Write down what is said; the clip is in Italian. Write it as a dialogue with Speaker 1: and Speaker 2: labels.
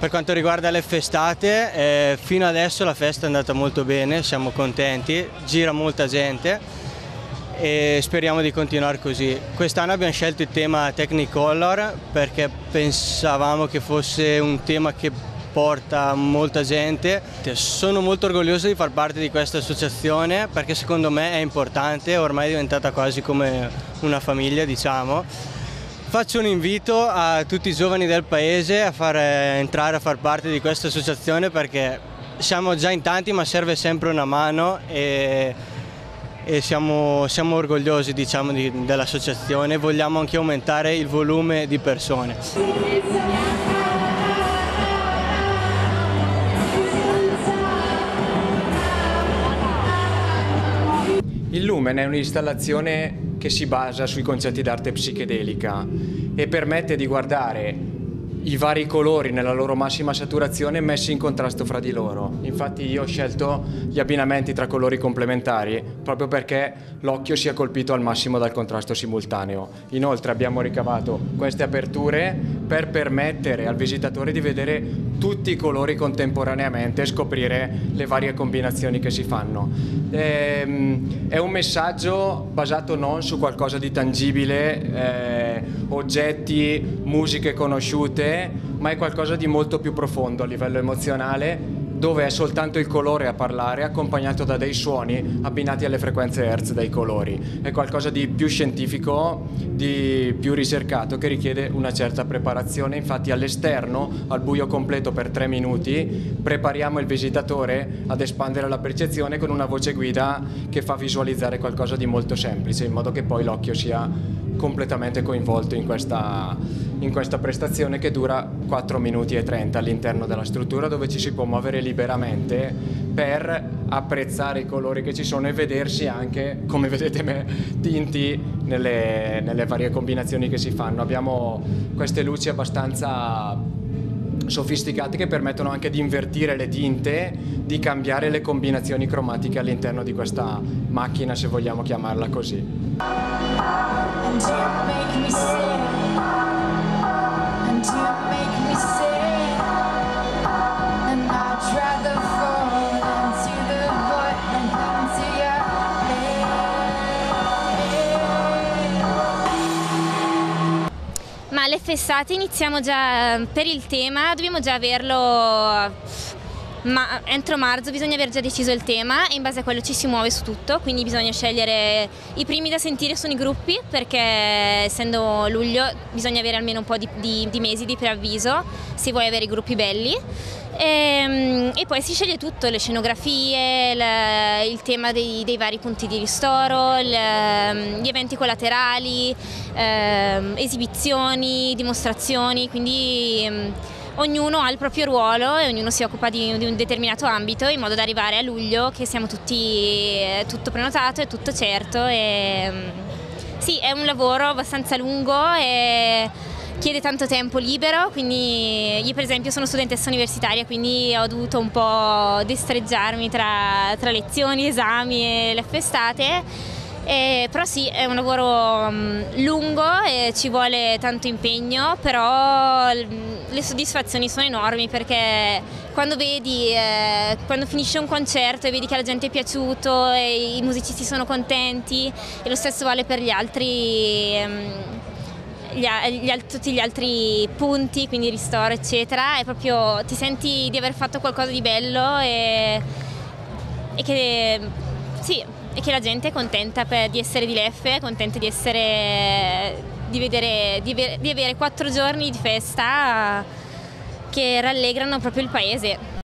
Speaker 1: Per quanto riguarda le festate, eh, fino adesso la festa è andata molto bene, siamo contenti, gira molta gente e speriamo di continuare così. Quest'anno abbiamo scelto il tema Technicolor perché pensavamo che fosse un tema che porta molta gente. Sono molto orgoglioso di far parte di questa associazione perché secondo me è importante, ormai è diventata quasi come una famiglia diciamo Faccio un invito a tutti i giovani del paese a far entrare a far parte di questa associazione perché siamo già in tanti ma serve sempre una mano e, e siamo, siamo, orgogliosi diciamo, di, dell'associazione e vogliamo anche aumentare il volume di persone.
Speaker 2: Il Lumen è un'installazione che si basa sui concetti d'arte psichedelica e permette di guardare i vari colori nella loro massima saturazione messi in contrasto fra di loro. Infatti io ho scelto gli abbinamenti tra colori complementari proprio perché l'occhio sia colpito al massimo dal contrasto simultaneo. Inoltre abbiamo ricavato queste aperture per permettere al visitatore di vedere tutti i colori contemporaneamente e scoprire le varie combinazioni che si fanno. Ehm, è un messaggio basato non su qualcosa di tangibile, eh, oggetti, musiche conosciute, ma è qualcosa di molto più profondo a livello emozionale dove è soltanto il colore a parlare accompagnato da dei suoni abbinati alle frequenze Hertz dei colori. È qualcosa di più scientifico, di più ricercato che richiede una certa preparazione. Infatti all'esterno, al buio completo per tre minuti, prepariamo il visitatore ad espandere la percezione con una voce guida che fa visualizzare qualcosa di molto semplice in modo che poi l'occhio sia completamente coinvolto in questa, in questa prestazione che dura 4 minuti e 30 all'interno della struttura dove ci si può muovere liberamente per apprezzare i colori che ci sono e vedersi anche, come vedete me, tinti nelle, nelle varie combinazioni che si fanno. Abbiamo queste luci abbastanza sofisticate che permettono anche di invertire le tinte, di cambiare le combinazioni cromatiche all'interno di questa macchina, se vogliamo chiamarla così. Ma le fessate iniziamo già eh, per il tema, dobbiamo già averlo ma entro marzo bisogna aver già deciso il tema e in base a quello ci si muove su tutto, quindi bisogna scegliere i primi da sentire sono i gruppi perché essendo luglio bisogna avere almeno un po' di, di, di mesi di preavviso se vuoi avere i gruppi belli. E, ehm, e poi si sceglie tutto, le scenografie, il, il tema dei, dei, vari punti di ristoro, il, gli eventi collaterali, eh, esibizioni, dimostrazioni, quindi ognuno ha il proprio ruolo e ognuno si occupa di, di un determinato ambito in modo da arrivare a luglio che siamo tutti tutto prenotato e tutto certo. E, mm, sì, è un lavoro abbastanza lungo e chiede tanto tempo libero, quindi io per esempio sono studentessa universitaria, quindi ho dovuto un po' destreggiarmi tra, tra lezioni, esami e le festate eh, però sì, è un lavoro um, lungo e ci vuole tanto impegno, però le soddisfazioni sono enormi perché quando vedi, eh, quando finisce un concerto e vedi che la gente è piaciuto e i musicisti sono contenti e lo stesso vale per gli altri, um, gli, gli, tutti gli altri punti, quindi ristoro eccetera, e proprio ti senti di aver fatto qualcosa di bello e, e che sì, e che la gente è contenta per, di essere di Leffe, contenta di, essere, di, vedere, di, di avere quattro giorni di festa che rallegrano proprio il paese.